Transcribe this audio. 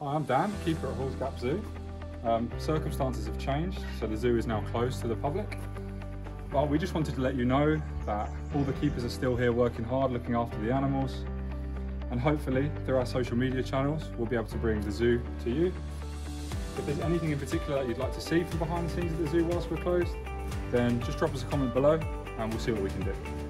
Hi, I'm Dan, keeper at Halls Gap Zoo. Um, circumstances have changed, so the zoo is now closed to the public. But we just wanted to let you know that all the keepers are still here working hard, looking after the animals. And hopefully, through our social media channels, we'll be able to bring the zoo to you. If there's anything in particular that you'd like to see from behind the scenes at the zoo whilst we're closed, then just drop us a comment below and we'll see what we can do.